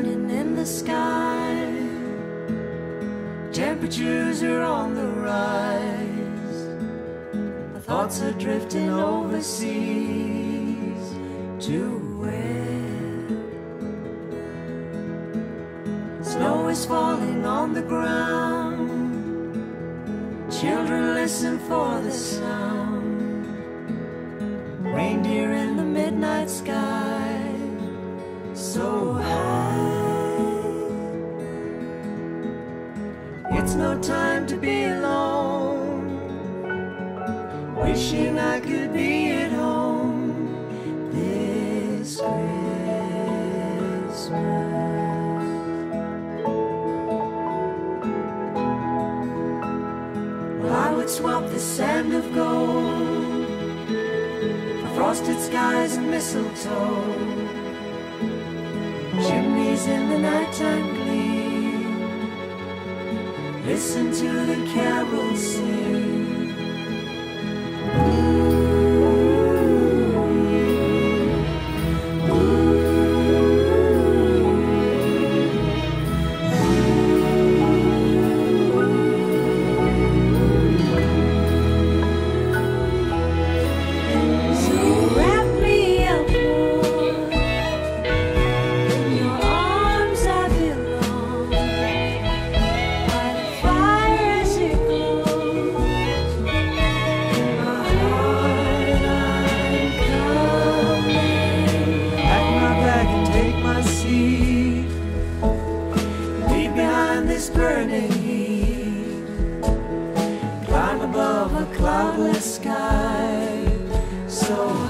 burning in the sky. Temperatures are on the rise. The thoughts are drifting overseas to where snow is falling on the ground. Children listen for the sound. Reindeer in the midnight sky so high. Wishing I could be at home this Christmas. Well, I would swap the sand of gold for frosted skies and mistletoe. Chimneys in the nighttime gleam. Listen to the carols sing. Sky. So